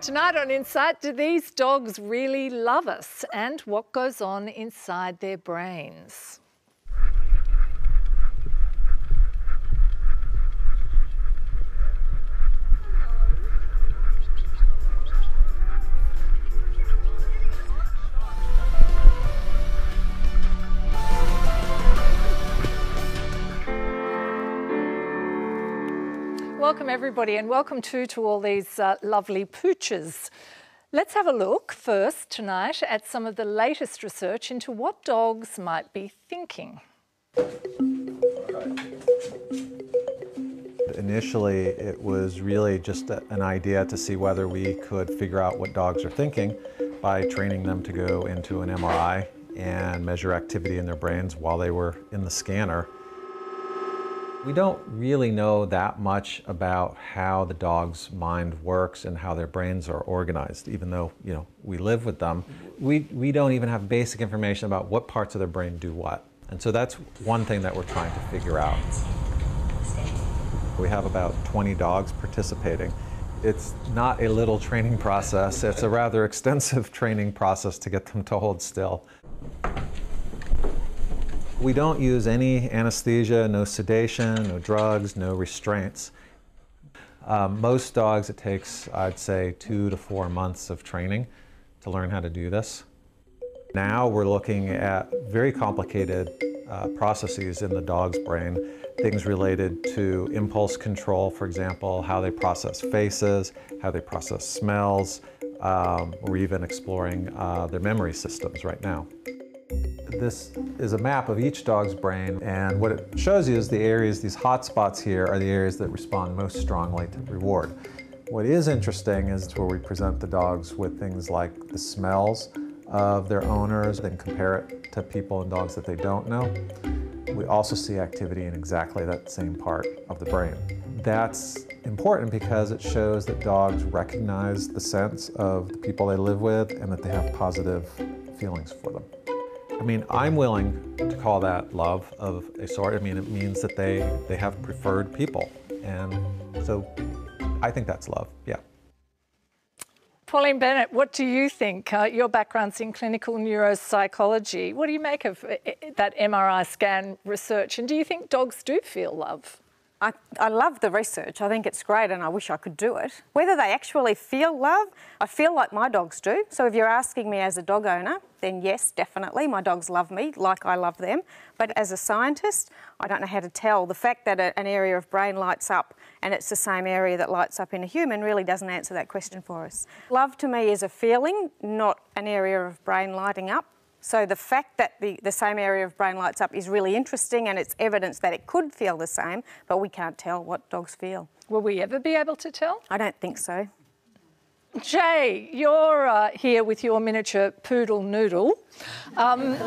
Tonight on Insight, do these dogs really love us? And what goes on inside their brains? Welcome everybody and welcome too to all these uh, lovely pooches. Let's have a look first tonight at some of the latest research into what dogs might be thinking. Initially, it was really just an idea to see whether we could figure out what dogs are thinking by training them to go into an MRI and measure activity in their brains while they were in the scanner. We don't really know that much about how the dog's mind works and how their brains are organized, even though, you know, we live with them. We, we don't even have basic information about what parts of their brain do what. And so that's one thing that we're trying to figure out. We have about 20 dogs participating. It's not a little training process, it's a rather extensive training process to get them to hold still. We don't use any anesthesia, no sedation, no drugs, no restraints. Um, most dogs, it takes, I'd say, two to four months of training to learn how to do this. Now we're looking at very complicated uh, processes in the dog's brain, things related to impulse control, for example, how they process faces, how they process smells. Um, we're even exploring uh, their memory systems right now. This is a map of each dog's brain, and what it shows you is the areas, these hot spots here, are the areas that respond most strongly to reward. What is interesting is where we present the dogs with things like the smells of their owners, then compare it to people and dogs that they don't know. We also see activity in exactly that same part of the brain. That's important because it shows that dogs recognize the scents of the people they live with and that they have positive feelings for them. I mean, I'm willing to call that love of a sort. I mean, it means that they, they have preferred people. And so I think that's love, yeah. Pauleen Bennett, what do you think? Uh, your background's in clinical neuropsychology. What do you make of uh, uh, that MRI scan research? And do you think dogs do feel love? I, I, love the research. I think it's great and I wish I could do it. Whether they actually feel love, I feel like my dogs do. So if you're asking me as a dog owner, then yes, definitely, my dogs love me like I love them. But as a scientist, I don't know how to tell. The fact that a, an area of brain lights up and it's the same area that lights up in a human really doesn't answer that question for us. Love to me is a feeling, not an area of brain lighting up. So the fact that the, the same area of brain lights up is really interesting and it's evidence that it could feel the same, but we can't tell what dogs feel. Will we ever be able to tell? I don't think so. Jay, you're uh, here with your miniature poodle Noodle. Um,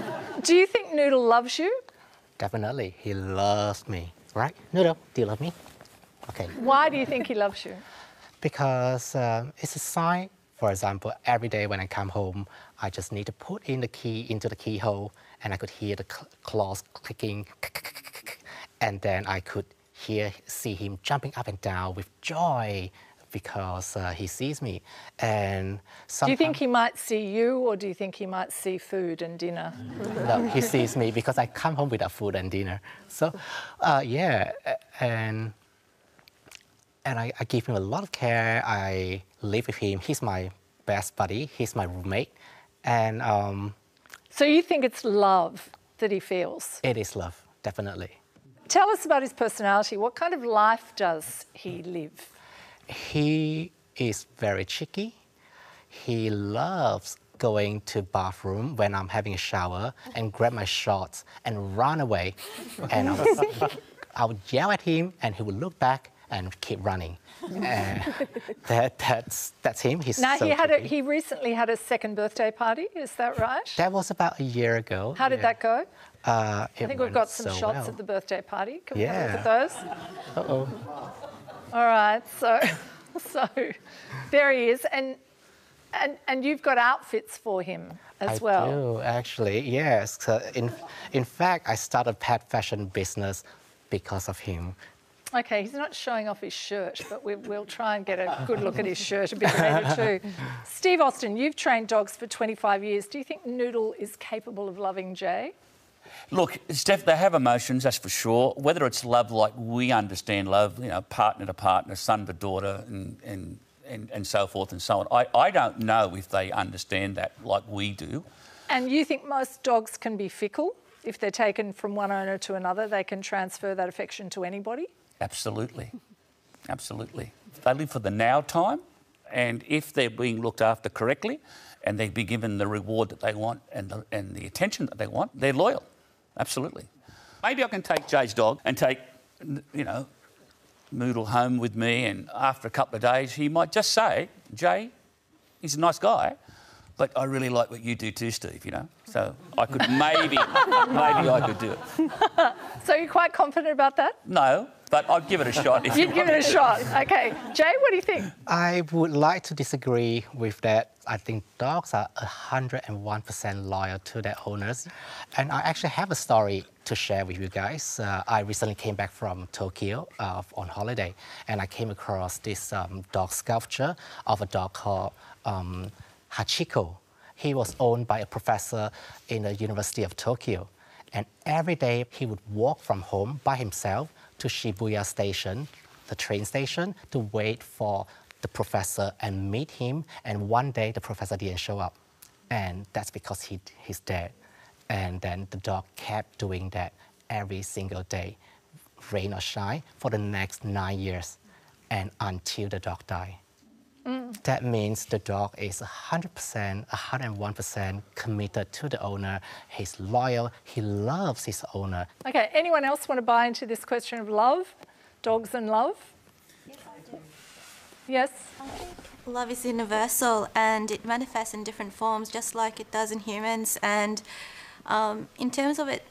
do you think Noodle loves you? Definitely, he loves me. Right, Noodle, do you love me? Okay. Why do you think he loves you? Because uh, it's a sign for example, every day when I come home, I just need to put in the key into the keyhole and I could hear the claws clicking and then I could hear, see him jumping up and down with joy because uh, he sees me. And do you think he might see you, or do you think he might see food and dinner? no, he sees me because I come home without food and dinner. So, uh, yeah, and and I, I, give him a lot of care. I live with him. He's my best buddy. He's my roommate. And um, so you think it's love that he feels? It is love, definitely. Tell us about his personality. What kind of life does he live? He is very cheeky. He loves going to bathroom when I'm having a shower and grab my shorts and run away. and I would, I would yell at him and he would look back and keep running. that, that's, that's him. He's now, so he, had a, he recently had a second birthday party, is that right? That was about a year ago. How did yeah. that go? Uh, I think we've got some so shots well. at the birthday party. Can yeah. we have a look at those? Uh-oh. All right, so, so there he is. And, and, and you've got outfits for him as I well. I do, actually, yes. So in, in fact, I started a pet fashion business because of him. Okay, he's not showing off his shirt, but we, will try and get a good look at his shirt a bit later too. Steve Austin, you've trained dogs for 25 years. Do you think Noodle is capable of loving Jay? Look, Steph, they have emotions, that's for sure. Whether it's love like we understand love, you know, partner to partner, son to daughter, and, and, and, and so forth and so on, I, I don't know if they understand that like we do. And you think most dogs can be fickle? If they're taken from one owner to another, they can transfer that affection to anybody? Absolutely. Absolutely. They live for the now time, and if they're being looked after correctly and they be given the reward that they want and the, and the attention that they want, they're loyal. Absolutely. Maybe I can take Jay's dog and take, you know, Noodle home with me, and after a couple of days, he might just say, Jay, he's a nice guy, but I really like what you do too, Steve, you know? So I could maybe, maybe I could do it. So you're quite confident about that? No, but I'd give it a shot. If You'd you give it a shot. Okay. Jay, what do you think? I would like to disagree with that. I think dogs are 101% loyal to their owners. And I actually have a story to share with you guys. Uh, I recently came back from Tokyo uh, on holiday, and I came across this um, dog sculpture of a dog called um, Hachiko. He was owned by a professor in the University of Tokyo. And every day he would walk from home by himself to Shibuya Station, the train station, to wait for the professor and meet him. And one day the professor didn't show up. And that's because he, he's dead. And then the dog kept doing that every single day, rain or shine, for the next nine years, and until the dog died. Mm. That means the dog is 100%, 101% committed to the owner. He's loyal. He loves his owner. Okay, anyone else want to buy into this question of love? Dogs and love? Yes, I do. Yes? I think love is universal and it manifests in different forms just like it does in humans. And um, in terms of it,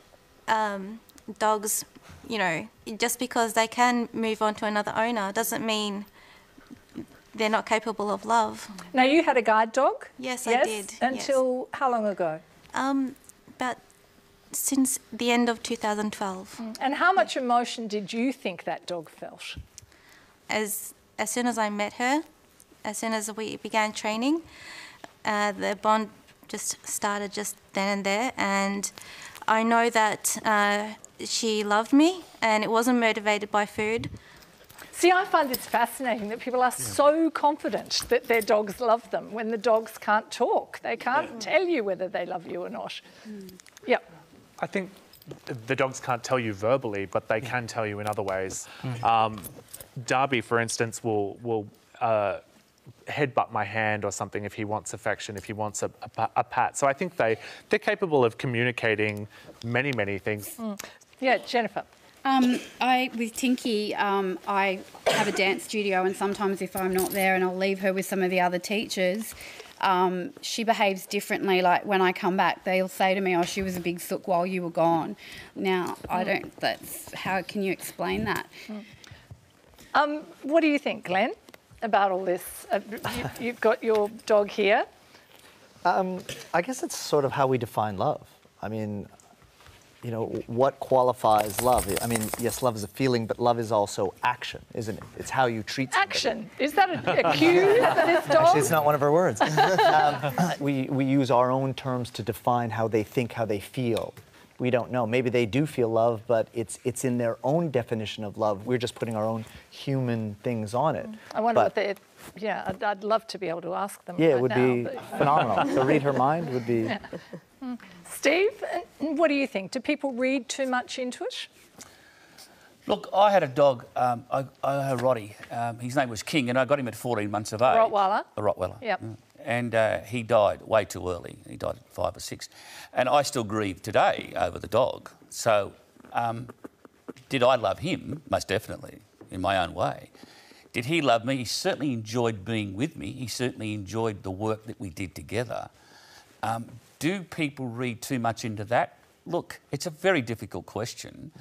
um, dogs, you know, just because they can move on to another owner doesn't mean they're not capable of love. Now, you had a guide dog? Yes, yes? I did. Until yes. how long ago? Um, about since the end of 2012. Mm. And how much emotion did you think that dog felt? As as soon as I met her, as soon as we began training, uh, the bond just started just then and there, and I know that uh, she loved me, and it wasn't motivated by food. See, I find this fascinating that people are yeah. so confident that their dogs love them when the dogs can't talk. They can't yeah. tell you whether they love you or not. Mm. Yeah. I think the dogs can't tell you verbally, but they can tell you in other ways. Mm. Um, Darby, for instance, will will uh, headbutt my hand or something if he wants affection, if he wants a, a, a, pat. So I think they they're capable of communicating many many things. Mm. Yeah, Jennifer. Um, I with Tinky, um, I have a dance studio, and sometimes if I'm not there, and I'll leave her with some of the other teachers, um, she behaves differently. Like when I come back, they'll say to me, "Oh, she was a big sook while you were gone." Now I don't. That's how can you explain that? Um, what do you think, Glenn, about all this? Uh, you, have got your dog here. Um, I guess it's sort of how we define love. I mean, you know, what qualifies love? I mean, yes, love is a feeling, but love is also action, isn't it? It's how you treat somebody. Action. Is that a, a cue for this dog? Actually, it's not one of our words. um, we, we use our own terms to define how they think, how they feel. We don't know. Maybe they do feel love, but it's it's in their own definition of love. We're just putting our own human things on it. I wonder but, what they. Yeah, I'd, I'd, love to be able to ask them. Yeah, right it would now, be but... phenomenal. to read her mind would be. Yeah. Steve, what do you think? Do people read too much into it? Look, I had a dog, um, I, I had Roddy. Um, his name was King, and I got him at 14 months of age. Rottweiler? A Rottweiler. Yep. Mm. And uh, he died way too early. He died at five or six. And I still grieve today over the dog. So, um, did I love him? Most definitely, in my own way. Did he love me? He certainly enjoyed being with me. He certainly enjoyed the work that we did together. Um, do people read too much into that? Look, it's a very difficult question.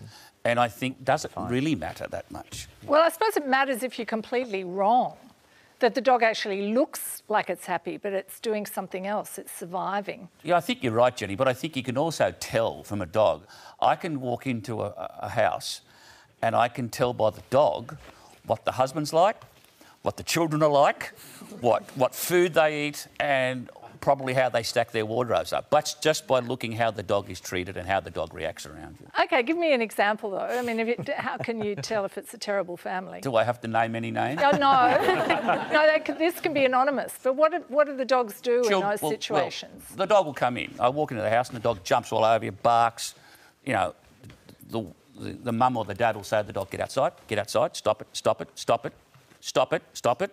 And I think, does it Fine. really matter that much? Well, I suppose it matters if you're completely wrong. That the dog actually looks like it's happy, but it's doing something else, it's surviving. Yeah, I think you're right, Jenny, but I think you can also tell from a dog. I can walk into a, a house and I can tell by the dog what the husband's like, what the children are like, what, what food they eat, and probably how they stack their wardrobes up. But just by looking how the dog is treated and how the dog reacts around you. Okay, give me an example though. I mean, how can you tell if it's a terrible family? Do I have to name any names? Oh, no, no, this can be anonymous. But what do, what do the dogs do She'll- in those well- well, situations? the dog will come in. I walk into the house and the dog jumps all over you, barks. You know, the, the, the mum or the dad will say to the dog, get outside, get outside, stop it, stop it, stop it, stop it, stop it.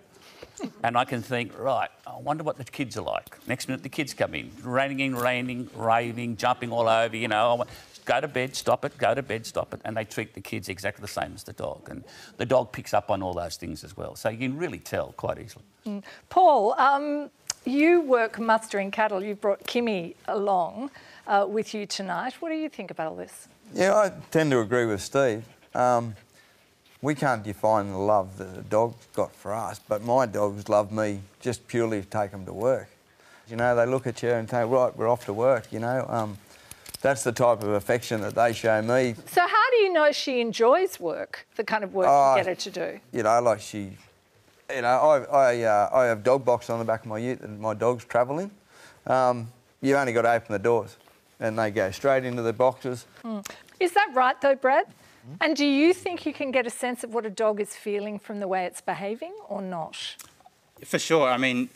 And I can think, right, I wonder what the kids are like. Next minute, the kids come in, raining, raining, raving, jumping all over, you know. I want, go to bed, stop it, go to bed, stop it. And they treat the kids exactly the same as the dog. And the dog picks up on all those things as well. So you can really tell quite easily. Paul, um, you work mustering cattle. You've brought Kimmy along uh, with you tonight. What do you think about all this? Yeah, I tend to agree with Steve. Um, we can't define the love that a dog got for us, but my dogs love me just purely to take them to work. You know, they look at you and think, right, we're off to work, you know. Um, that's the type of affection that they show me. So, how do you know she enjoys work, the kind of work Oh, you get her to do? You know, like she, you know, I, I, uh, I have dog box on the back of my ute and my dog's travelling. Um, you only got to open the doors and they go straight into the boxes. Is that right, though, Brad? And do you think you can get a sense of what a dog is feeling from the way it's behaving or not? For sure. I mean,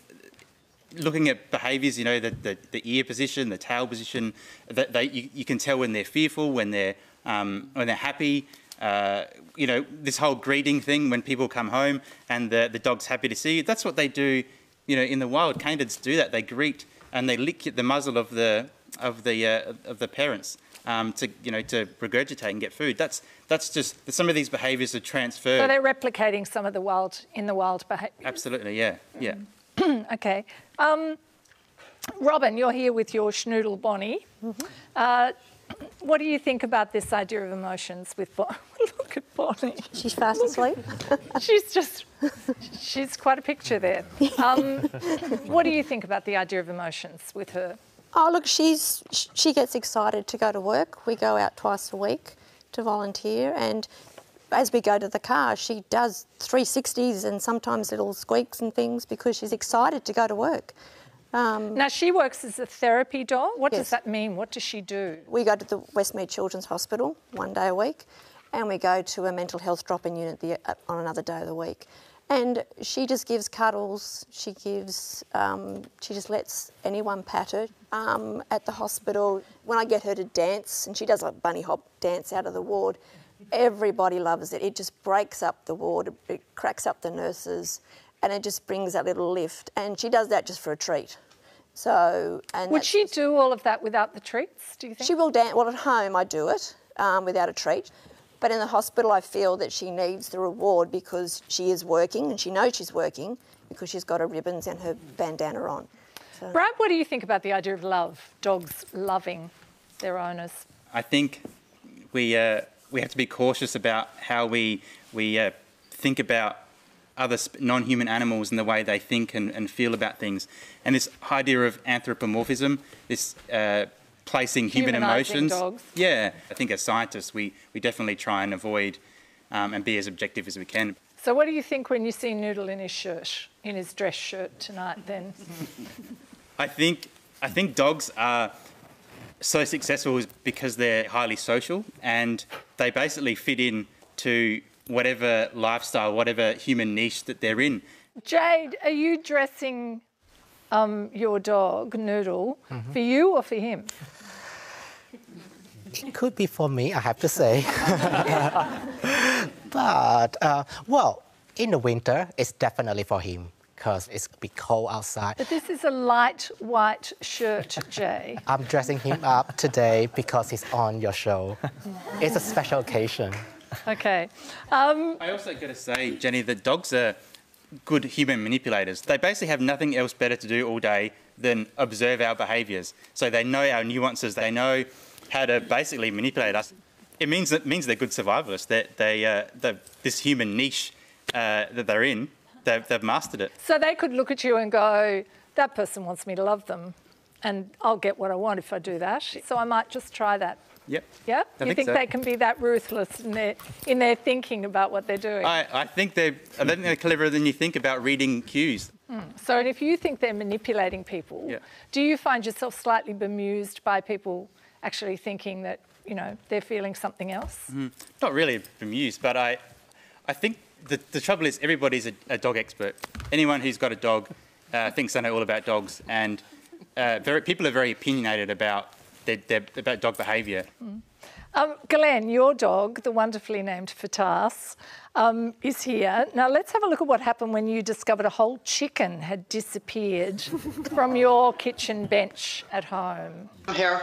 looking at behaviours, you know, the, the, the ear position, the tail position, that they, you, you can tell when they're fearful, when they're, um, when they're happy. Uh, you know, this whole greeting thing when people come home and the, the dog's happy to see you, that's what they do, you know, in the wild. Canids do that. They greet and they lick the muzzle of the, of the, uh, of the parents. Um, to you know to regurgitate and get food. That's that's just some of these behaviours are transferred. So they're replicating some of the wild in the wild behaviour. Absolutely, yeah, yeah. okay. Um, Robin, you're here with your schnoodle Bonnie. Uh, what do you think about this idea of emotions with Bonnie? Look at Bonnie. She's fast asleep. she's just, she's quite a picture there. Um, what do you think about the idea of emotions with her? Oh, look, she's she gets excited to go to work. We go out twice a week to volunteer, and as we go to the car, she does 360s and sometimes little squeaks and things because she's excited to go to work. Um, Now, she works as a therapy dog. What does that mean? What does she do? we go to the Westmead Children's Hospital one day a week, and we go to a mental health drop-in unit the, uh, on another day of the week. And she just gives cuddles. She gives. Um, she just lets anyone pat her. Um, at the hospital, when I get her to dance, and she does a bunny hop dance out of the ward, everybody loves it. It just breaks up the ward. It cracks up the nurses, and it just brings that little lift. And she does that just for a treat. So, and Would she do all of that without the treats, do you think? she will dance. Well, at home I do it um, without a treat, but in the hospital I feel that she needs the reward because she is working and she knows she's working because she's got her ribbons and her bandana on. So, Brad, what do you think about the idea of love? Dogs loving their owners. I think we uh, we have to be cautious about how we we uh, think about other non-human animals and the way they think and, and feel about things. And this idea of anthropomorphism, this uh, placing human emotions. dogs. Yeah, I think as scientists, we, we definitely try and avoid um, and be as objective as we can. So, what do you think when you see Noodle in his shirt, in his dress shirt tonight? Then, I think I think dogs are so successful is because they're highly social and they basically fit in to whatever lifestyle, whatever human niche that they're in. Jade, are you dressing um, your dog Noodle Mm-hmm. for you or for him? It could be for me, I have to say. but, uh, well, in the winter, it's definitely for him because it's a bit cold outside. But this is a light white shirt, Jay. I'm dressing him up today because he's on your show. It's a special occasion. Okay. Um, I also got to say, Jenny, that dogs are good human manipulators. They basically have nothing else better to do all day than observe our behaviours. So they know our nuances. They know how to basically manipulate us. It means it means they're good survivalists. That they, uh, they this human niche uh, that they're in, they've, they've mastered it. so they could look at you and go, that person wants me to love them, and I'll get what I want if I do that. So I might just try that. Yep. Yep. I you think think so. they can be that ruthless in their in their thinking about what they're doing? I, I think they're I think they're cleverer than you think about reading cues. So, and if you think they're manipulating people, Yeah. do you find yourself slightly bemused by people actually thinking that you know they're feeling something else? Not really bemused, but I, I think the, the trouble is everybody's a, a dog expert. Anyone who's got a dog uh, thinks they know all about dogs, and uh, very, people are very opinionated about their, their, about dog behaviour. Um, Glenn, your dog, the wonderfully named Fatas, um, is here. Now let's have a look at what happened when you discovered a whole chicken had disappeared from your kitchen bench at home. Come here.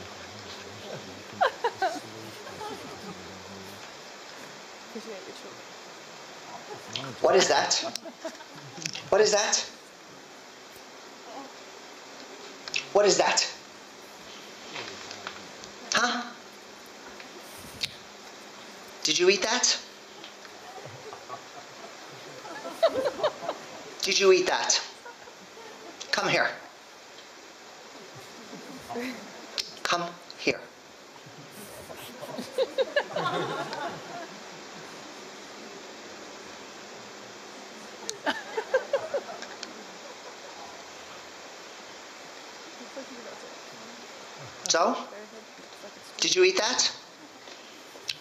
What is that? What is that? What is that? Huh? Did you eat that? Did you eat that? Come here. Come here. So? Did you eat that?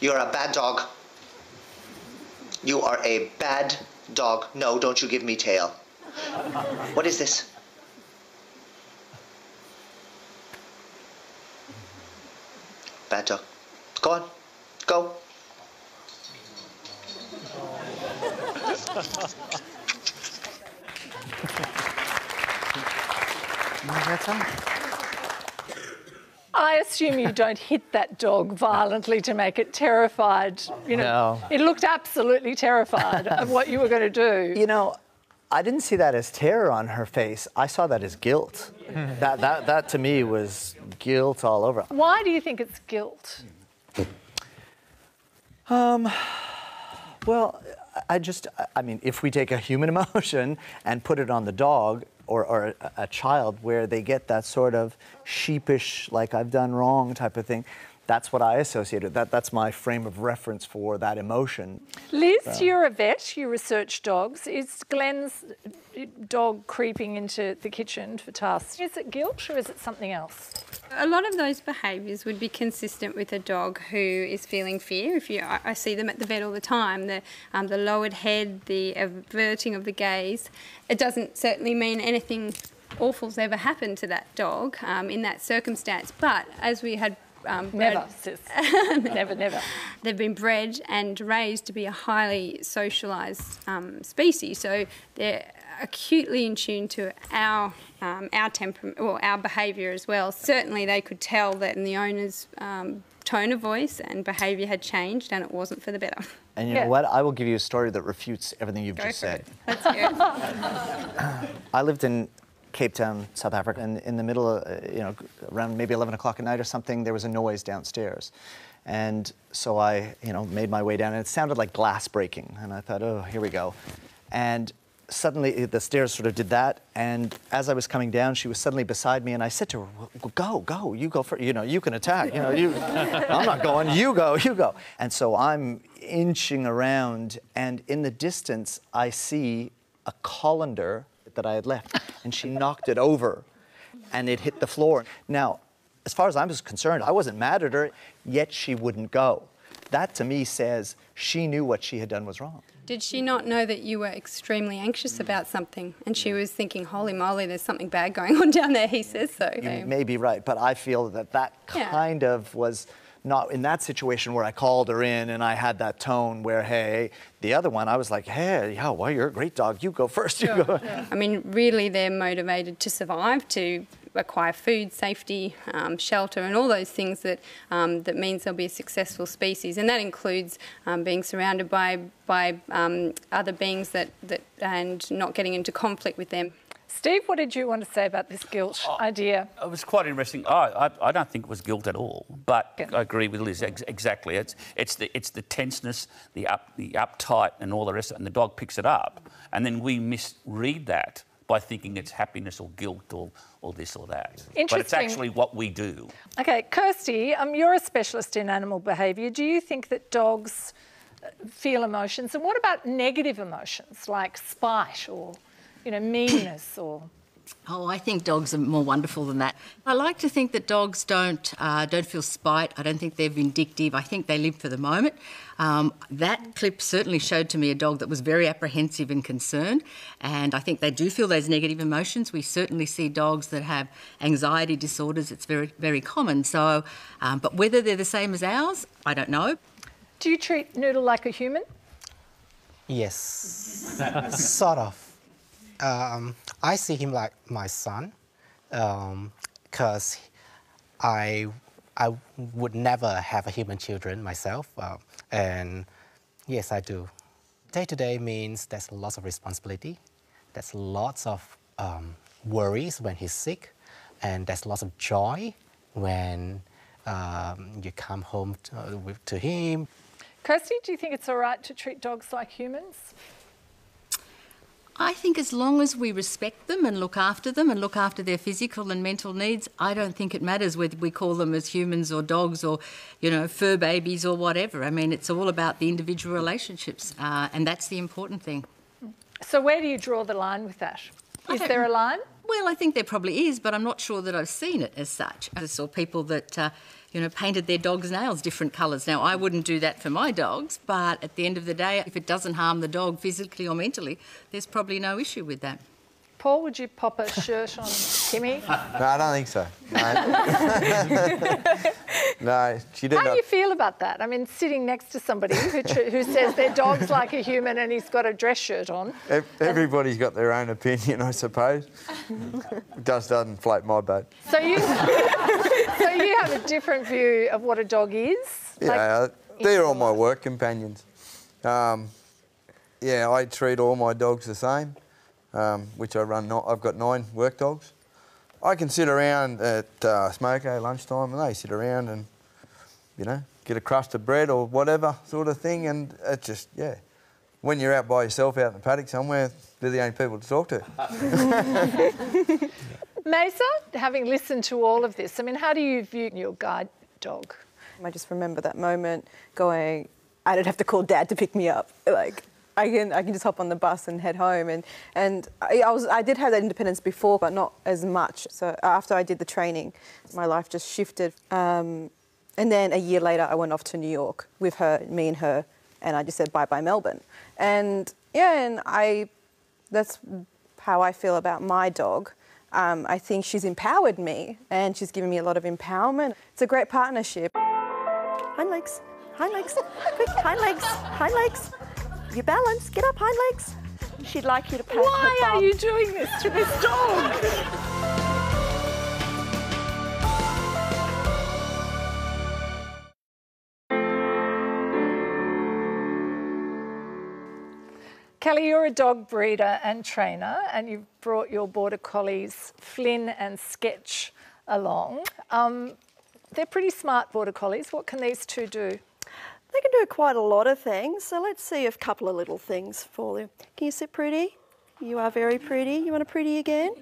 You're a bad dog. You are a bad dog. No, don't you give me tail. What is this? Bad dog. Go on. Go. I assume you don't hit that dog violently to make it terrified. You know, No. it looked absolutely terrified of what you were going to do. You know, I didn't see that as terror on her face. I saw that as guilt. that, that, that to me was guilt all over. Why do you think it's guilt? Um, well, I just, I mean, if we take a human emotion and put it on the dog or, or a, a child where they get that sort of sheepish, like I've done wrong type of thing, that's what I associated. That, that's my frame of reference for that emotion. Liz, So- you're a vet, you research dogs. Is Glenn's dog creeping into the kitchen for tasks? Is it guilt or is it something else? A lot of those behaviours would be consistent with a dog who is feeling fear. If you, I I see them at the vet all the time. The um, the lowered head, the averting of the gaze. It doesn't certainly mean anything awful's ever happened to that dog um, in that circumstance. But as we had. Um, Never, sis. never, never. They've been bred and raised to be a highly socialised um, species, so they're acutely in tune to our um, our temperament or our behaviour as well. Certainly, they could tell that in the owner's um, tone of voice and behaviour had changed, and it wasn't for the better. And you know what? I will give you a story that refutes everything you've Go just for said. it. Let's. I lived in Cape Town, South Africa, and in the middle of, uh, you know, around maybe 11 o'clock at night or something, there was a noise downstairs. And so I, you know, made my way down, and it sounded like glass breaking. And I thought, oh, here we go. And suddenly uh, the stairs sort of did that. And as I was coming down, she was suddenly beside me, and I said to her, "Well, go, go, you go first. You know, you can attack. You know, you, I'm not going. You go, you go. And so I'm inching around, and in the distance, I see a colander that I had left, and she knocked it over, and it hit the floor. Now, as far as I was concerned, I wasn't mad at her, yet she wouldn't go. That to me says she knew what she had done was wrong. Did she not know that you were extremely anxious mm. about something, and she was thinking, "Holy moly, there's something bad going on down there." He says so. You may be right, but I feel that that Yeah. kind of was not in that situation where I called her in and I had that tone where, hey, the other one, I was like, hey, yeah, well, you're a great dog. You go first. You go. I mean, really, they're motivated to survive, to acquire food, safety, um, shelter, and all those things that um, that means they'll be a successful species, and that includes um, being surrounded by by um, other beings that that and not getting into conflict with them. Steve, what did you want to say about this guilt idea? It was quite interesting. I, I, I don't think it was guilt at all, but I agree with Liz ex- exactly. It's, it's, the, it's the tenseness, the, up, the uptight, and all the rest, of it, and the dog picks it up, and then we misread that by thinking it's happiness or guilt or, or this or that. But it's actually what we do. Okay, Kirsty, um, you're a specialist in animal behaviour. Do you think that dogs uh, feel emotions? And what about negative emotions like spite or, you know, meanness or? Oh, I think dogs are more wonderful than that. I like to think that dogs don't uh, don't feel spite. I don't think they're vindictive. I think they live for the moment. Um, that clip certainly showed to me a dog that was very apprehensive and concerned, and I think they do feel those negative emotions. We certainly see dogs that have anxiety disorders. It's very very common. So, um, but whether they're the same as ours, I don't know. Do you treat Noodle like a human? Yes, sort of. Um, I see him like my son, because I I would never have a human children myself, uh, and yes, I do. Day to day means there's lots of responsibility, there's lots of um, worries when he's sick, and there's lots of joy when um, you come home to, uh, to him. Kirsty, do you think it's all right to treat dogs like humans? I think as long as we respect them and look after them and look after their physical and mental needs, I don't think it matters whether we call them as humans or dogs or, you know, fur babies or whatever. I mean, it's all about the individual relationships, uh, and that's the important thing. So where do you draw the line with that? Is there a line? Well, I think there probably is, but I'm not sure that I've seen it as such. I saw people that, uh, you know, painted their dogs' nails different colours. Now, I wouldn't do that for my dogs, but at the end of the day, if it doesn't harm the dog physically or mentally, there's probably no issue with that. Paul, would you pop a shirt on Kimmy? No, I don't think so. No, no she did How do you feel about that? I mean, sitting next to somebody who, tr- who says their dog's like a human and he's got a dress shirt on. Everybody's got their own opinion, I suppose. Just doesn't float my boat. So you, so you have a different view of what a dog is? Like, Yeah, they're all my work companions. Um, yeah, I treat all my dogs the same, um, which I run. ni- I've got nine work dogs. I can sit around at uh, Smoko lunchtime, and they sit around and, you know, get a crust of bread or whatever sort of thing, and it's just yeah. When you're out by yourself out in the paddock somewhere, they're the only people to talk to. Mesa, having listened to all of this, I mean, how do you view your guide dog? I just remember that moment going, I don't have to call dad to pick me up. Like, I can, I can just hop on the bus and head home. And, and I, I, was, I did have that independence before, but not as much. So after I did the training, my life just shifted. Um, and then a year later, I went off to New York with her, me and her, and I just said bye bye Melbourne. And yeah, and I, that's how I feel about my dog. Um, I think she's empowered me and she's given me a lot of empowerment. It's a great partnership. Hind legs, hind legs, quick, legs, hind legs. You balance, get up, hind legs. She'd like you to pat her Why are you doing this to this dog? Kelly, you're a dog breeder and trainer, and you've brought your border collies Flynn and Sketch along. Um, they're pretty smart border collies. What can these two do? They can do quite a lot of things, so let's see a couple of little things for them. Can you sit pretty? You are very pretty. You want to pretty again?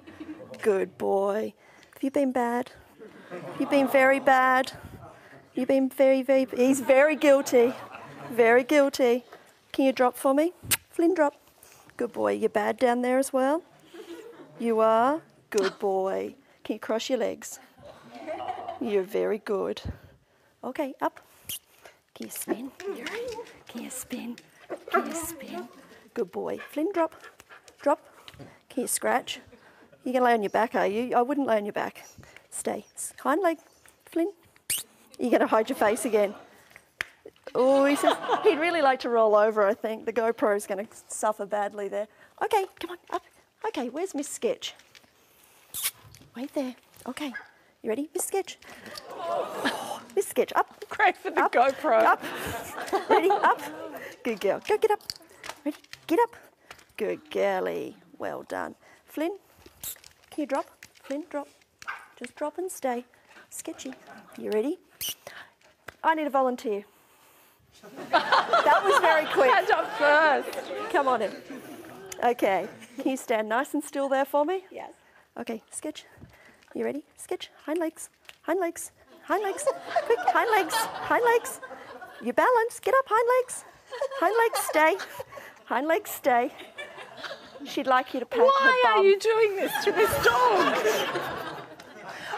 Good boy. Have you been bad? You've been very bad. You've been very, very. He's very guilty. Very guilty. Can you drop for me? Flynn, drop. Good boy. You're bad down there as well? You are? Good boy. Can you cross your legs? You're very good. Okay, up. Can you spin? Can you spin? Can you spin? Good boy. Flynn, drop. Drop. Can you scratch? You're going to lay on your back, are you? I wouldn't lay on your back. Stay. Hind leg. Flynn. You're going to hide your face again. Oh, he says he'd really like to roll over, I think. The GoPro is going to suffer badly there. Okay, come on, up. Okay, where's Miss Sketch? Wait there. Okay. You ready? Miss Sketch. Miss Sketch, up. Great for the up, GoPro. Up. Ready? Up. Good girl. Go get up. Ready? Get up. Good girlie. Well done. Flynn, can you drop? Flynn, drop. Just drop and stay. Sketchy. You ready? I need a volunteer. that was very quick. Hand up first. Come on in. Okay. Can you stand nice and still there for me? Yes. Okay, sketch. You ready? Sketch. Hind legs. Hind legs. Hind legs. Quick. Hind legs. Hind legs. You balance. Get up. Hind legs. Hind legs. Stay. Hind legs. Stay. She'd like you to pat Why her bum. are you doing this to this dog?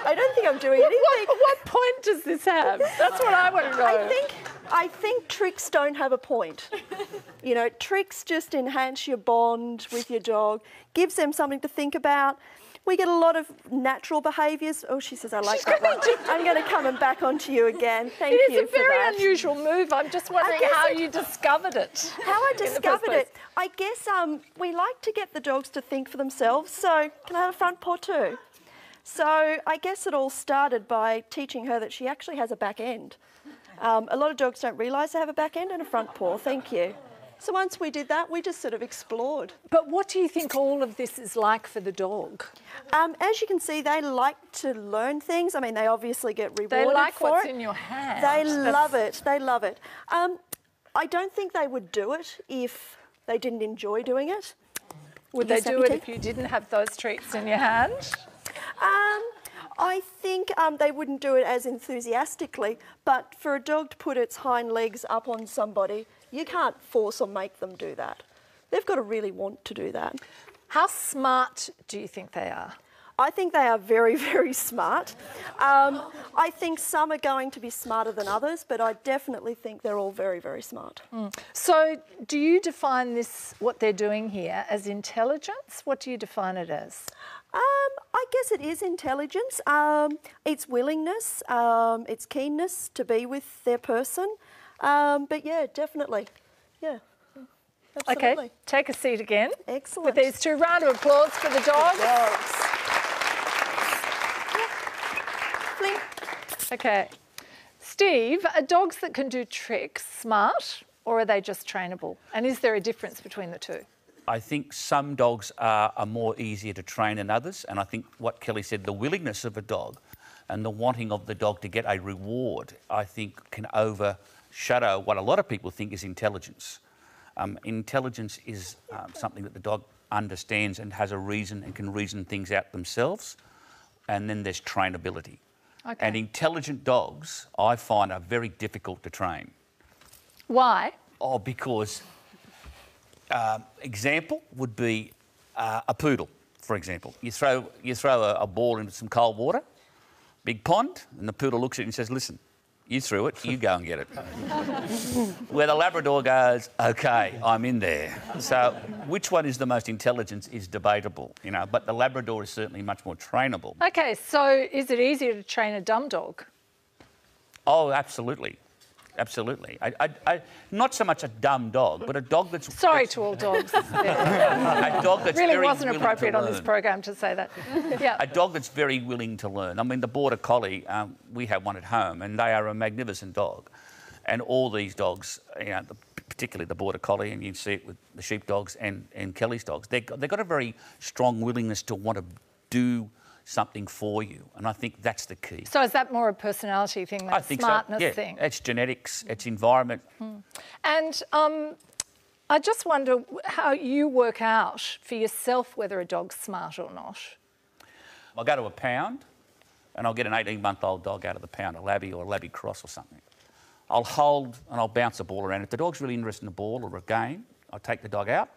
I don't think I'm doing What- anything. what- what point does this have? That's what I want to know. I think I think tricks don't have a point. You know, tricks just enhance your bond with your dog, gives them something to think about. We get a lot of natural behaviours. Oh, she says I like that one. I'm going to come and back onto you again. Thank It you is a for very that. unusual move. I'm just wondering how it- you discovered it. How I in the first discovered it, I guess um, we like to get the dogs to think for themselves. So, can I have a front paw too? So, I guess it all started by teaching her that she actually has a back end. Um, a lot of dogs don't realise they have a back end and a front paw. Thank you. So, once we did that, we just sort of explored. But what do you think all of this is like for the dog? Um, as you can see, they like to learn things. I mean, they obviously get rewarded They like for what's it. in your hand. They That's- love it. They love it. Um, I don't think they would do it if they didn't enjoy doing it. Would You they do it if you didn't have those treats in your hand? Um, I think um, they wouldn't do it as enthusiastically, but for a dog to put its hind legs up on somebody, you can't force or make them do that. They've got to really want to do that. How smart do you think they are? I think they are very, very smart. Um, I think some are going to be smarter than others, but I definitely think they're all very, very smart. So, do you define this, what they're doing here, as intelligence? What do you define it as? Um, I guess it is intelligence. Um, it's willingness. Um, it's keenness to be with their person. Um, but yeah, definitely. Yeah. Absolutely. Okay, take a seat again. Excellent. With these two round of applause for the dogs. Dogs. Okay. Steve, are dogs that can do tricks smart or are they just trainable? And is there a difference between the two? I think some dogs are, are more easier to train than others, and I think what Kelly said, the willingness of a dog and the wanting of the dog to get a reward, I think can overshadow what a lot of people think is intelligence. Um, intelligence is um, something that the dog understands and has a reason and can reason things out themselves, and then there's trainability. Okay. And intelligent dogs, I find, are very difficult to train. Why? Oh, because um, example would be uh, a poodle, for example. You throw you throw a, a ball into some cold water, big pond, and the poodle looks at it and says, "Listen, you threw it, you go and get it." Where the Labrador goes, "Okay, I'm in there." So, which one is the most intelligent is debatable, you know. But the Labrador is certainly much more trainable. Okay, so is it easier to train a dumb dog? Oh, absolutely. Absolutely. I, I, I, not so much a dumb dog, but a dog that's Sorry to all dogs. a dog that's really wasn't appropriate on this program to say that. Yeah. A dog that's very willing to learn. I mean, the Border Collie, um, we have one at home, and they are a magnificent dog. And all these dogs, you know, the, particularly the Border Collie, and you see it with the sheepdogs and, and Kelly's dogs, they, they've got a very strong willingness to want to do something for you. And I think that's the key. So is that more a personality thing than I a think smartness so. Yeah, thing? it's genetics, it's environment. And um, I just wonder how you work out for yourself whether a dog's smart or not. I'll go to a pound and I'll get an 18 month old dog out of the pound, a labby or a labby cross or something. I'll hold and I'll bounce the ball around. If the dog's really interested in a ball or a game, I'll take the dog out.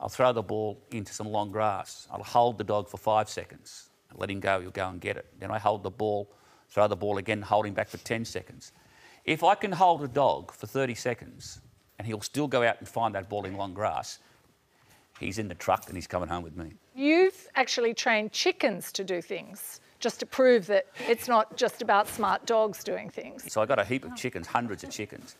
I'll throw the ball into some long grass. I'll hold the dog for five seconds. Let him go, he'll go and get it. Then I hold the ball, throw the ball again, hold him back for 10 seconds. If I can hold a dog for 30 seconds and he'll still go out and find that ball in long grass, he's in the truck and he's coming home with me. You've actually trained chickens to do things just to prove that it's not just about smart dogs doing things. So I got a heap of chickens, hundreds of chickens,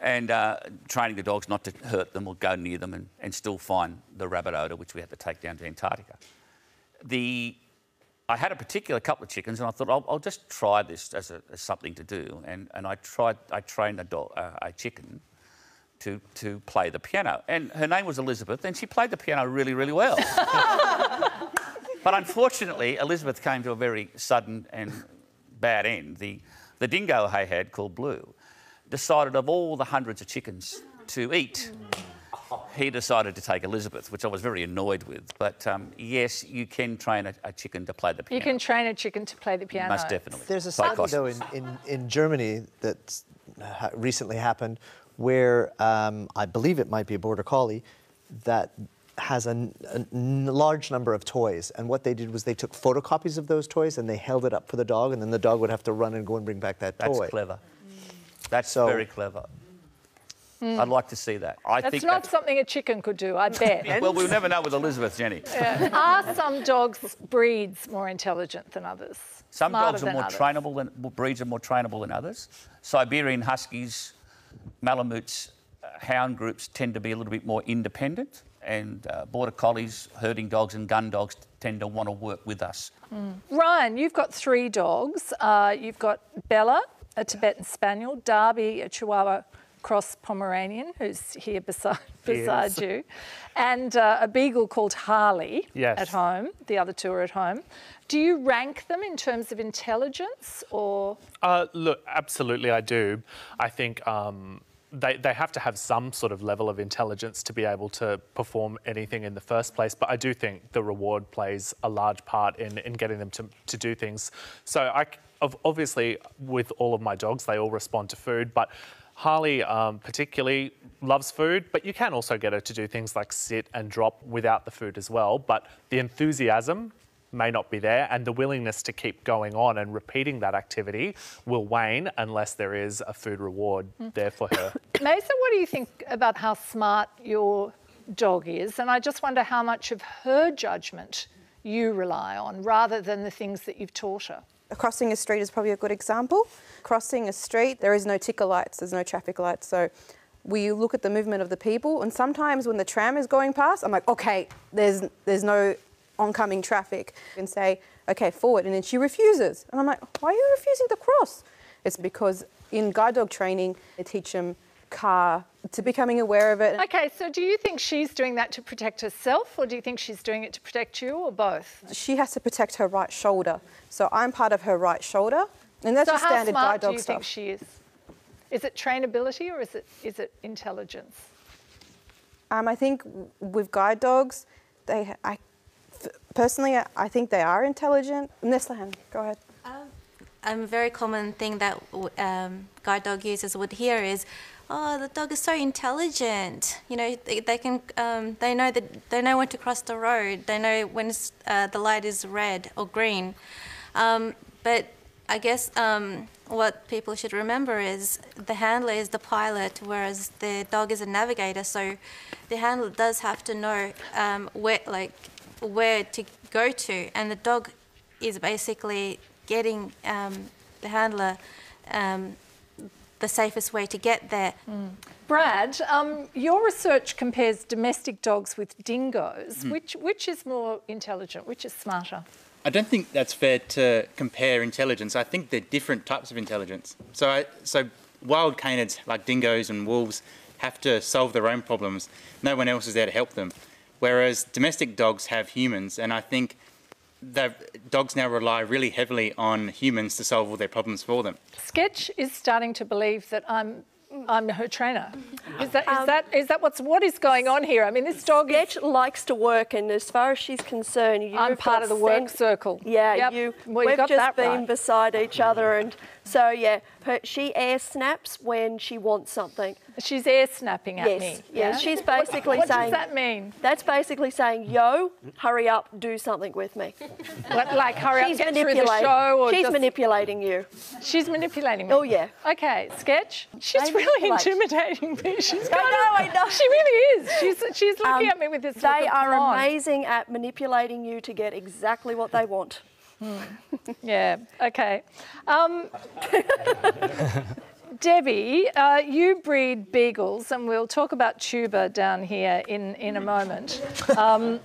and uh, training the dogs not to hurt them or go near them and, and still find the rabbit odour, which we had to take down to Antarctica. The I had a particular couple of chickens, and I thought I'll, I'll just try this as, a, as, something to do. And, and I tried. I trained a, dog, uh, a chicken to to play the piano, and her name was Elizabeth, and she played the piano really, really well. but unfortunately, Elizabeth came to a very sudden and bad end. The the dingo I had called Blue decided of all the hundreds of chickens to eat he decided to take Elizabeth, which I was very annoyed with. But um, yes, you can train a, a, chicken to play the piano. You can train a chicken to play the piano. Most definitely. There's a study, though, in, in, in Germany that recently happened where um, I believe it might be a border collie that has a, a, large number of toys. And what they did was they took photocopies of those toys and they held it up for the dog, and then the dog would have to run and go and bring back that That's toy. That's clever. That's so, very clever. Mm. I'd like to see that. I that's think not that's... something a chicken could do, I bet. well, we'll never know with Elizabeth, Jenny. Yeah. Are some dogs breeds more intelligent than others? Some dogs are more others? trainable than breeds are more trainable than others. Siberian Huskies, Malamutes, uh, hound groups tend to be a little bit more independent, and uh, border collies, herding dogs, and gun dogs tend to want to work with us. Mm. Ryan, you've got three dogs. Uh, you've got Bella, a Tibetan Spaniel, Darby, a Chihuahua cross Pomeranian who's here beside, beside yes. you, and uh, a beagle called Harley yes. at home. The other two are at home. Do you rank them in terms of intelligence or? Uh, look, absolutely, I do. I think. Um, they, they have to have some sort of level of intelligence to be able to perform anything in the first place. But I do think the reward plays a large part in, in getting them to, to do things. So I, obviously, with all of my dogs, they all respond to food. But Harley um, particularly loves food, but you can also get her to do things like sit and drop without the food as well. But the enthusiasm may not be there, and the willingness to keep going on and repeating that activity will wane unless there is a food reward mm. there for her. Mesa, what do you think about how smart your dog is? And I just wonder how much of her judgment you rely on rather than the things that you've taught her. Crossing a street is probably a good example. Crossing a street, there is no ticker lights, there's no traffic lights. So we look at the movement of the people, and sometimes when the tram is going past, I'm like, okay, there's there's no oncoming traffic, and say, okay, forward, and then she refuses, and I'm like, why are you refusing to cross? It's because in guide dog training, they teach them car to becoming aware of it. Okay, so do you think she's doing that to protect herself or do you think she's doing it to protect you or both? She has to protect her right shoulder. So I'm part of her right shoulder and that's so just standard guide dog stuff. how smart do you stuff. think she is? Is it trainability or is it is it intelligence? Um, I think with guide dogs, they I personally I think they are intelligent. Neslihan, go ahead. Um, a very common thing that um, guide dog users would hear is, "Oh, the dog is so intelligent. You know, they, they can um, they know that they know when to cross the road. They know when uh, the light is red or green." Um, but I guess um, what people should remember is the handler is the pilot, whereas the dog is a navigator. So the handler does have to know um, where, like, where to go to, and the dog is basically getting um, the handler um, the safest way to get there. Mm. Brad, um, your research compares domestic dogs with dingoes. Mm. Which which is more intelligent? Which is smarter? I don't think that's fair to compare intelligence. I think they're different types of intelligence. So, I, so wild canids like dingoes and wolves have to solve their own problems. No one else is there to help them. Whereas domestic dogs have humans, and I think that dogs now rely really heavily on humans to solve all their problems for them. Sketch is starting to believe that I'm I'm her trainer. Is that, is Um, that, is that what's, what is going on here? I mean, this dog Sketch likes to work, and as far as she's concerned, you've I'm part of the work sen- circle. Yeah, Yep. you. Well, we've got just that been right. beside each other, and so yeah, her, she air snaps when she wants something. She's air snapping at yes, me. Yes, yeah? she's What- basically what saying. does that mean? That's basically saying, "Yo, hurry up, do something with me." What, like hurry up, she's get through the manipulating. show, or she's just- manipulating you. She's manipulating me. Oh yeah. Okay, sketch. She's They really manipulate. intimidating me. She's I got I know. She really is. She's she's looking Um, at me with this. They are amazing at manipulating you to get exactly what they want. Yeah. Okay. Um, Debbie, uh, you breed beagles, and we'll talk about tuba down here in in a moment. Um,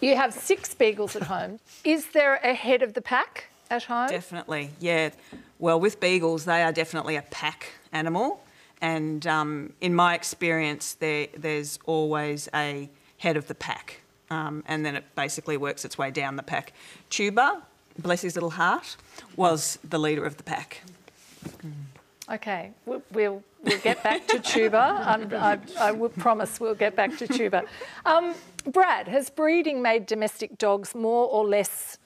You have six beagles at home. Is there a head of the pack at home? Definitely, yeah. Well, with beagles, they are definitely a pack animal, and um, in my experience, there, there's always a head of the pack, um, and then it basically works its way down the pack. Tuba, bless his little heart, was the leader of the pack. Okay, we'll, we'll, we'll get back to tuba. I, I will promise we'll get back to tuba. Um, Brad, has breeding made domestic dogs more or less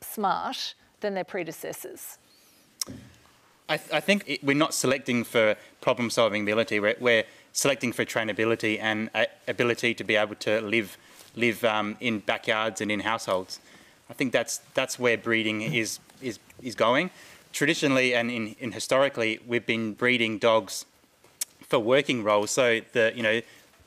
smart than their predecessors? I, th- I think it, we're not selecting for problem solving ability, we're, we're selecting for trainability and uh, ability to be able to live, live um, in backyards and in households. I think that's, that's where breeding is, is, is going. Traditionally and in, in historically, we've been breeding dogs for working roles, so the you know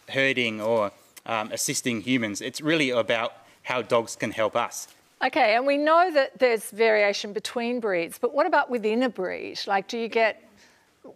herding or um, assisting humans. It's really about how dogs can help us. Okay, and we know that there's variation between breeds, but what about within a breed? Like, do you get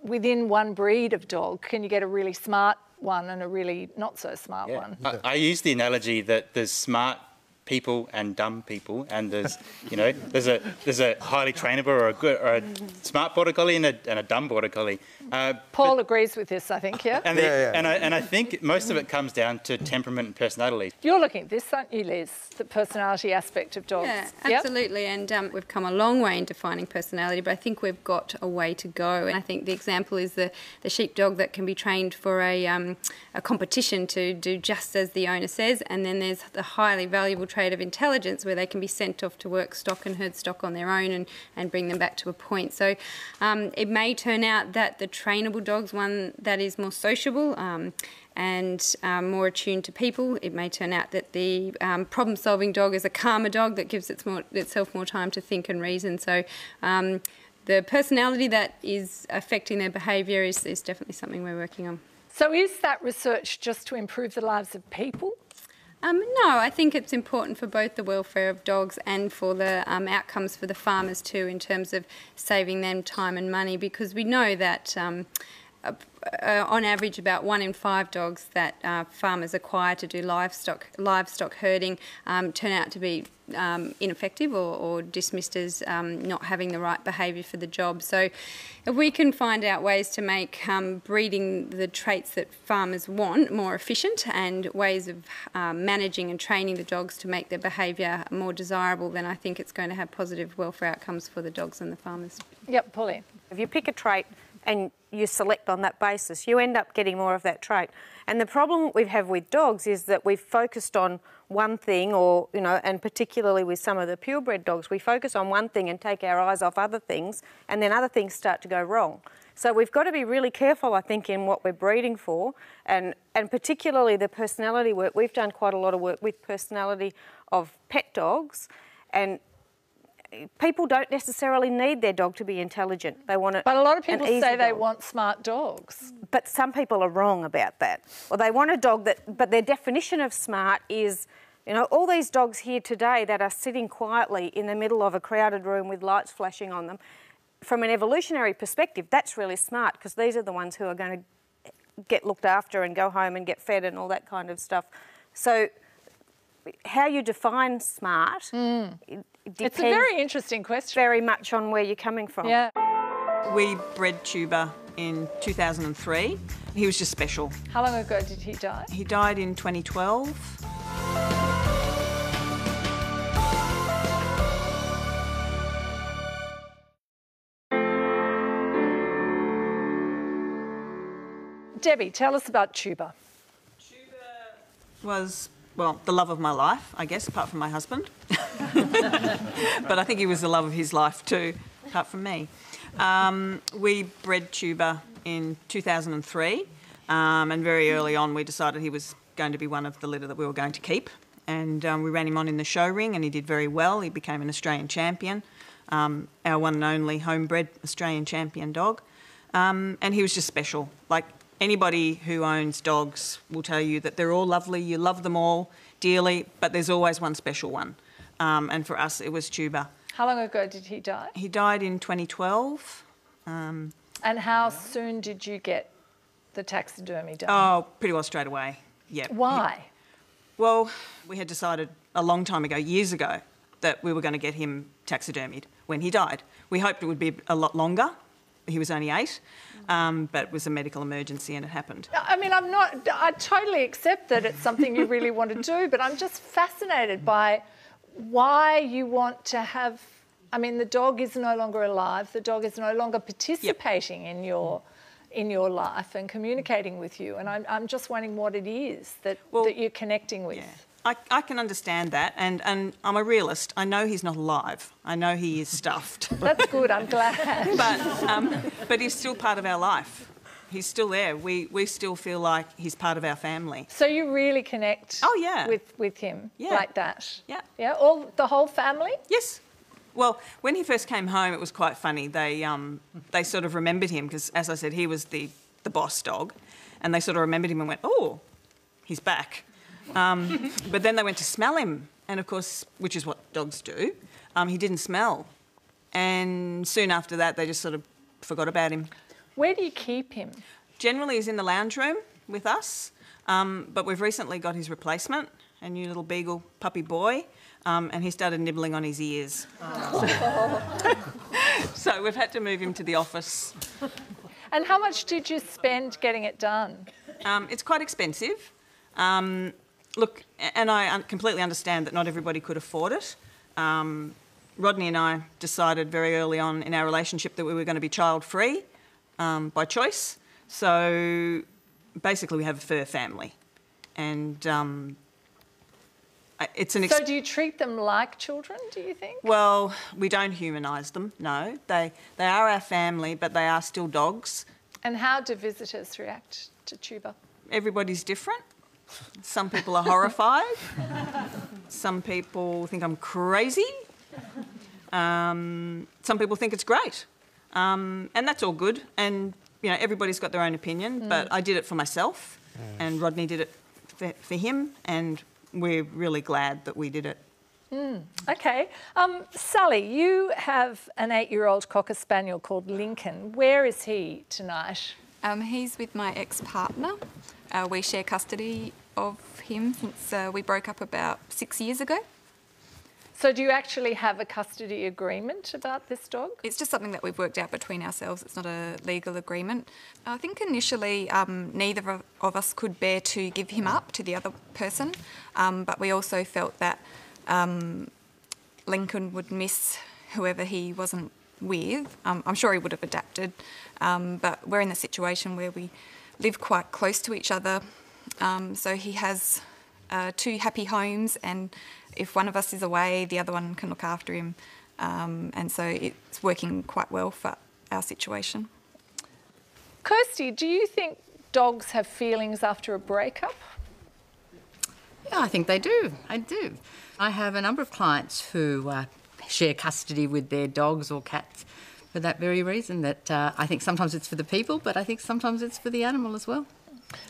within one breed of dog, can you get a really smart one and a really not so smart Yeah. one? I, I use the analogy that there's smart people and dumb people, and there's you know there's a there's a highly trainable or a good or a smart border collie and a, and a dumb border collie. Uh, Paul agrees with this, I think, yeah? and, the, and, I, and I think most of it comes down to temperament and personality. You're looking at this, aren't you, Liz? The personality aspect of dogs. Yeah, Yep. absolutely. And um, we've come a long way in defining personality, but I think we've got a way to go. And I think the example is the, the sheepdog that can be trained for a, um, a competition to do just as the owner says. And then there's the highly valuable of intelligence where they can be sent off to work stock and herd stock on their own and, and bring them back to a point. So um, it may turn out that the trainable dog's one that is more sociable. Um, and um, more attuned to people. It may turn out that the um, problem solving dog is a calmer dog that gives its more, itself more time to think and reason. So, um, the personality that is affecting their behaviour is, is definitely something we're working on. So, is that research just to improve the lives of people? Um, no, I think it's important for both the welfare of dogs and for the um, outcomes for the farmers too, in terms of saving them time and money, because we know that. Um, uh, uh, on average, about one in five dogs that uh, farmers acquire to do livestock livestock herding um, turn out to be um, ineffective or, or dismissed as um, not having the right behaviour for the job. So, if we can find out ways to make um, breeding the traits that farmers want more efficient and ways of um, managing and training the dogs to make their behaviour more desirable, then I think it's going to have positive welfare outcomes for the dogs and the farmers. Yep, Pauleen. If you pick a trait and you select on that basis, you end up getting more of that trait. And the problem we have with dogs is that we've focused on one thing, or, you know, and particularly with some of the purebred dogs, we focus on one thing and take our eyes off other things, and then other things start to go wrong. So we've got to be really careful, I think, in what we're breeding for, and, and particularly the personality work. We've done quite a lot of work with personality of pet dogs, and people don't necessarily need their dog to be intelligent. They want it. But a lot of people say they dog. want smart dogs. But some people are wrong about that. Well, they want a dog that, but their definition of smart is, you know, all these dogs here today that are sitting quietly in the middle of a crowded room with lights flashing on them. From an evolutionary perspective, that's really smart because these are the ones who are going to get looked after and go home and get fed and all that kind of stuff. So, how you define smart, it It's a very interesting question. very much on where you're coming from. Yeah. We bred Tuba in 2003. He was just special. How long ago did he die? He died in 2012. Debbie, tell us about Tuba. tuba. was well the love of my life, I guess, apart from my husband. but I think he was the love of his life too, apart from me. Um, we bred Tuba in 2003, um, and very early on we decided he was going to be one of the litter that we were going to keep. And um, we ran him on in the show ring, and he did very well. He became an Australian champion, um, our one and only homebred Australian champion dog. Um, and he was just special. Like anybody who owns dogs will tell you that they're all lovely, you love them all dearly, but there's always one special one. Um, and for us, it was Tuba. How long ago did he die? He died in 2012. Um, And how soon did you get the taxidermy done? oh, pretty well straight away. Yeah. Why? Well, we had decided a long time ago, years ago, that we were going to get him taxidermied when he died. We hoped it would be a lot longer. He was only eight, um, but it was a medical emergency and it happened. I mean, I'm not, I totally accept that it's something you really want to do, but I'm just fascinated by why you want to have. I mean, the dog is no longer alive, the dog is no longer participating in your. In your life and communicating with you, and I'm, I'm just wondering what it is that, that you're connecting with. I, I can understand that, and, and I'm a realist. I know he's not alive. I know he is stuffed. That's good, I'm glad. but, um, but he's still part of our life. He's still there. We, we still feel like he's part of our family. So you really connect oh, yeah. with, with him Yeah. like that? Yeah. Yeah, all the whole family? Yes. Well, when he first came home, it was quite funny. They, um, they sort of remembered him because, as I said, he was the, the boss dog. And they sort of remembered him and went, oh, he's back. Um, but then they went to smell him. And of course, which is what dogs do, um, he didn't smell. And soon after that, they just sort of forgot about him. Where do you keep him? Generally, he's in the lounge room with us. Um, but we've recently got his replacement, a new little beagle puppy boy. Um, and he started nibbling on his ears. so we've had to move him to the office. And how much did you spend getting it done? Um, it's quite expensive. Um, look, and I completely understand that not everybody could afford it. Um, Rodney and I decided very early on in our relationship that we were going to be child free um, by choice. So basically, we have a fur family. And um, it's an ex- So do you treat them like children, do you think? well, we don't humanise them, no. They, they are our family, but they are still dogs. And how do visitors react to Tuba? Everybody's different. Some people are horrified. some people think I'm crazy. Um, some people think it's great. Um, and that's all good. And, you know, everybody's got their own opinion, Mm. but I did it for myself, and Rodney did it for, for him, and we're really glad that we did it. Hmm, okay. Um, Sally, you have an eight year old Cocker Spaniel called Lincoln. Where is he tonight? Um, he's with my ex partner. Uh, we share custody of him since uh, we broke up about six years ago. So, do you actually have a custody agreement about this dog? It's just something that we've worked out between ourselves. It's not a legal agreement. I think initially um, neither of- us could bear to give him up to the other person, um, but we also felt that um, Lincoln would miss whoever he wasn't with. Um, I'm sure he would have adapted, um, but we're in the situation where we live quite close to each other. Um, so he has uh, two happy homes, and if one of us is away, the other one can look after him. Um, and so it's working quite well for our situation. Kirsty, do you think dogs have feelings after a breakup? Yeah, I think they do. I do. I have a number of clients who uh, share custody with their dogs or cats for that very reason. That uh, I think sometimes it's for the people, but I think sometimes it's for the animal as well.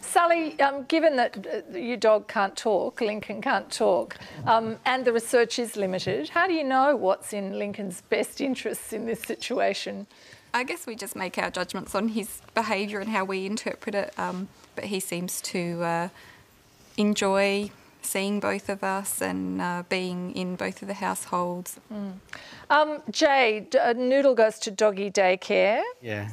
Sally, um, given that uh, your dog can't talk, Lincoln can't talk, um, and the research is limited, how do you know what's in Lincoln's best interests in this situation? I guess we just make our judgments on his behaviour and how we interpret it. Um, but he seems to uh, enjoy seeing both of us and uh, being in both of the households. Mm. Um, Jay, uh, Noodle goes to doggy daycare. Yeah.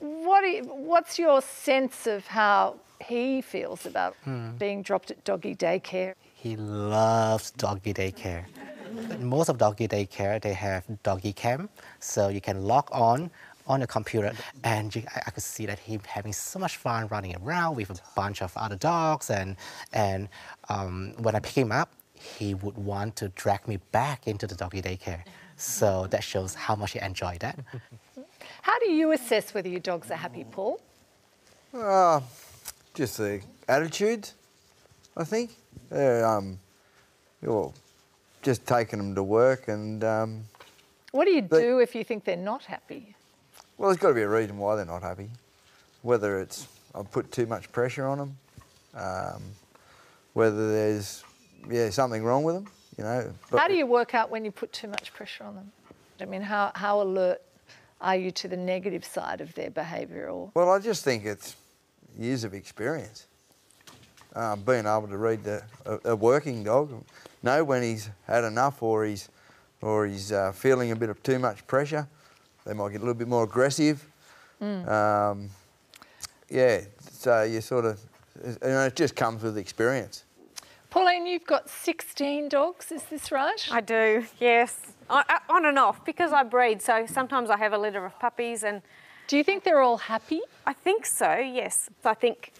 What you- what's your sense of how he feels about Hmm. being dropped at doggy daycare? He loves doggy daycare. Most of doggy daycare, they have doggy cam, so you can log on on the computer, and you, I, I could see that him having so much fun running around with a bunch of other dogs, and and um, when I pick him up, he would want to drag me back into the doggy daycare. So that shows how much he enjoyed that. How do you assess whether your dogs are happy, Paul? Uh, just the attitude, I think. They're, um, you're just taking them to work and, um, What do you do if you think they're not happy? well, there's got to be a reason why they're not happy. Whether it's I've put too much pressure on them, um, whether there's, yeah, something wrong with them, you know. how do you work out when you put too much pressure on them? I mean, how, how alert are you to the negative side of their behaviour? Well, I just think it's years of experience. uh, being able to read the, a, a working dog, know when he's had enough or he's, or he's uh, feeling a bit of too much pressure. They might get a little bit more aggressive. Mm. Um, yeah, so you sort of, you know, it just comes with experience. Pauleen, you've got 16 dogs, is this right? I do, yes. I, I, on and off because I breed, so sometimes I have a litter of puppies and. Do you think they're all happy? I think so, yes. I think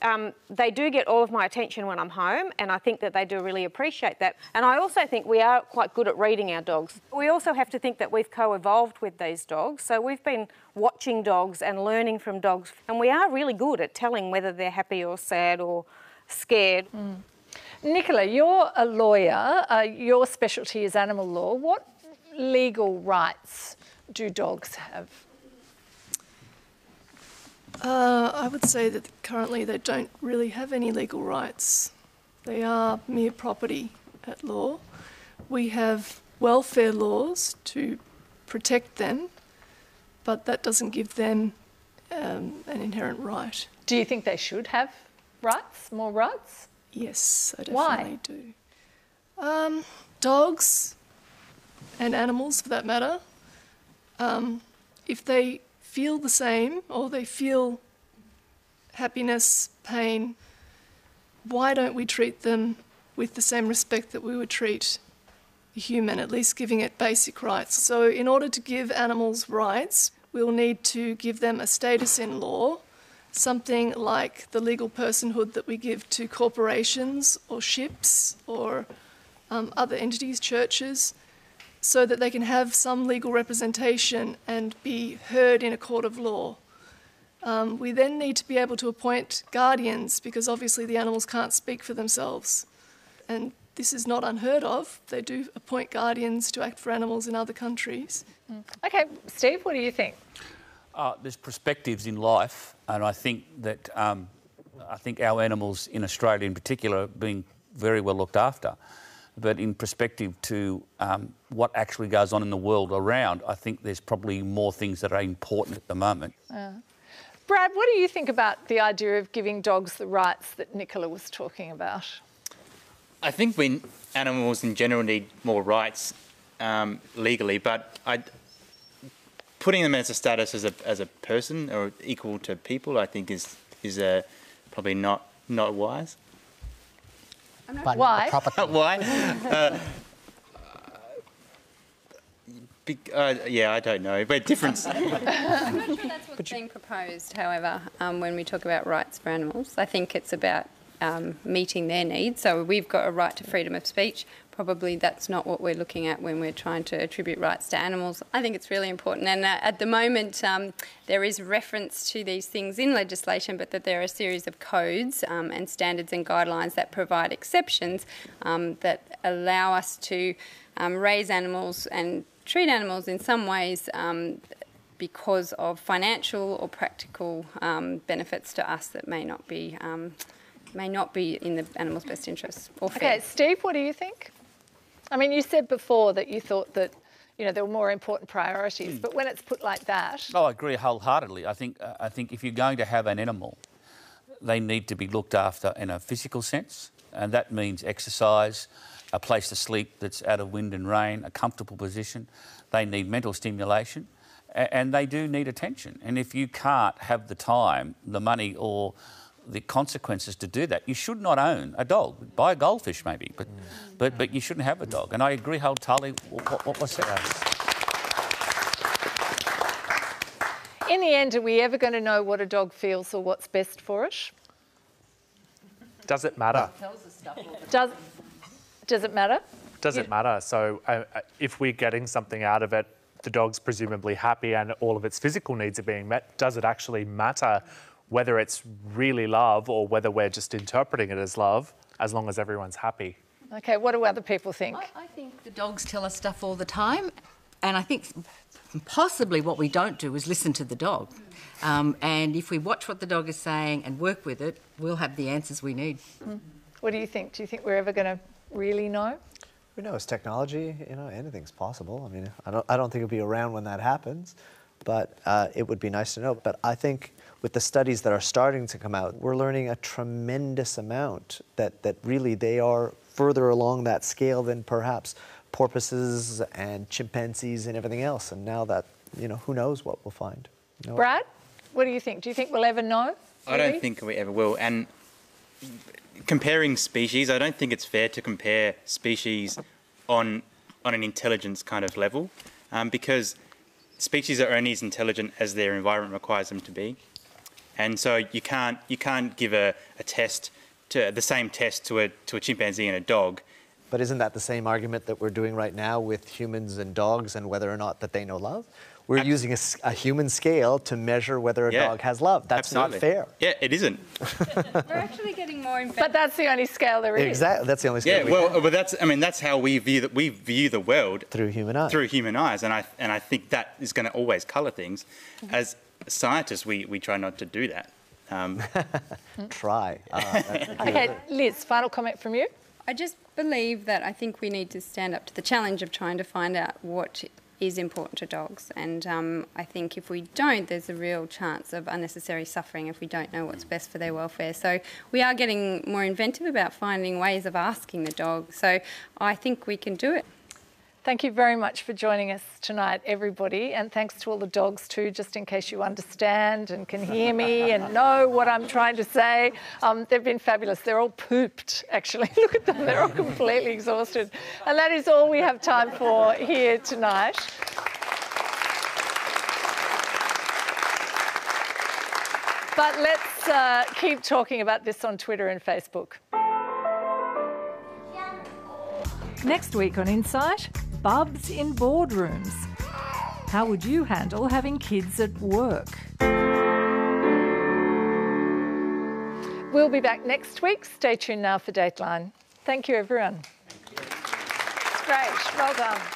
um, they do get all of my attention when I'm home, and I think that they do really appreciate that. And I also think we are quite good at reading our dogs. We also have to think that we've co evolved with these dogs, so we've been watching dogs and learning from dogs, and we are really good at telling whether they're happy or sad or scared. Mm. Nicola, you're a lawyer. Uh, your specialty is animal law. What legal rights do dogs have? Uh, I would say that currently they don't really have any legal rights. They are mere property at law. We have welfare laws to protect them, but that doesn't give them um, an inherent right. Do you think they should have rights, more rights? Yes, I definitely Why? do. Um, dogs and animals, for that matter, um, if they feel the same or they feel happiness, pain, why don't we treat them with the same respect that we would treat a human, at least giving it basic rights? So, in order to give animals rights, we'll need to give them a status in law, something like the legal personhood that we give to corporations or ships or um, other entities, churches so that they can have some legal representation and be heard in a court of law. Um, we then need to be able to appoint guardians because obviously the animals can't speak for themselves. And this is not unheard of. They do appoint guardians to act for animals in other countries. Okay, Steve, what do you think? Uh, there's perspectives in life, and I think that um, I think our animals in Australia, in particular, are being very well looked after. But in perspective to um, what actually goes on in the world around, I think there's probably more things that are important at the moment. Uh, Brad, what do you think about the idea of giving dogs the rights that Nicola was talking about? I think we animals in general need more rights um, legally, but I, putting them as a status as a, as a person or equal to people, I think is is uh, probably not not wise. But Why? Why? Uh, be, uh, yeah, I don't know, but different. I'm not sure that's what's being proposed, however, um, when we talk about rights for animals. I think it's about um, meeting their needs. So we've got a right to freedom of speech. Probably that's not what we're looking at when we're trying to attribute rights to animals. I think it's really important. And uh, at the moment, um, there is reference to these things in legislation, but that there are a series of codes um, and standards and guidelines that provide exceptions um, that allow us to um, raise animals and treat animals in some ways um, because of financial or practical um, benefits to us that may not be um, may not be in the animal's best interests or. Okay, Steve, what do you think? I mean, you said before that you thought that, you know, there were more important priorities, but when it's put like that, Oh, I agree wholeheartedly. I think uh, I think if you're going to have an animal, they need to be looked after in a physical sense, and that means exercise, a place to sleep that's out of wind and rain, a comfortable position. They need mental stimulation, and they do need attention. And if you can't have the time, the money, or the consequences to do that, you should not own a dog. Buy a goldfish maybe, but but but you shouldn't have a dog. And I agree wholeheartedly. What, what was said. in the end, are we ever going to know what a dog feels or what's best for it? Does it matter? Does, does it matter? Does it matter? So uh, uh, if we're getting something out of it, the dog's presumably happy and all of its physical needs are being met. Does it actually matter whether it's really love or whether we're just interpreting it as love, as long as everyone's happy? Okay, what do other people think? I, I think the dogs tell us stuff all the time, and I think possibly what we don't do is listen to the dog. Um, and if we watch what the dog is saying and work with it, we'll have the answers we need. Mm. What do you think? Do you think we're ever going to really know? We know it's technology. You know, anything's possible. I mean, I don't, I don't think it'll be around when that happens, but uh, it would be nice to know. But I think with the studies that are starting to come out, we're learning a tremendous amount that, that really they are further along that scale than perhaps porpoises and chimpanzees and everything else. And now that, you know, who knows what we'll find. You know? Brad, what do you think? Do you think we'll ever know? I don't think we ever will. And comparing species, I don't think it's fair to compare species on on an intelligence kind of level, um, because species are only as intelligent as their environment requires them to be, and so you can't you can't give a, a test to the same test to a to a chimpanzee and a dog. But isn't that the same argument that we're doing right now with humans and dogs and whether or not that they know love? We're using a human scale to measure whether a Yeah. dog has love. That's Absolutely. not fair. Yeah, it isn't. We're actually getting more inventive. But that's the only scale there is. Exactly. That's the only scale. Yeah, we well, have. but that's I mean that's how we view that we view the world through human eyes. Through human eyes, and I and I think that is going to always colour things. Mm-hmm. As scientists, we we try not to do that. Um, Try. Uh, that's the key Okay. Liz, final comment from you. I just believe that I think we need to stand up to the challenge of trying to find out what is important to dogs. And um, I think if we don't, there's a real chance of unnecessary suffering if we don't know what's best for their welfare. So we are getting more inventive about finding ways of asking the dog. So I think we can do it. Thank you very much for joining us tonight, everybody. And thanks to all the dogs, too, just in case you understand and can hear me and know what I'm trying to say. Um, they've been fabulous. They're all pooped, actually. Look at them, they're all completely exhausted. And that is all we have time for here tonight. But let's uh, keep talking about this on Twitter and Facebook. Next week on Insight, bubs in boardrooms. How would you handle having kids at work? We'll be back next week. Stay tuned now for Dateline. Thank you, everyone. It's great. Well done.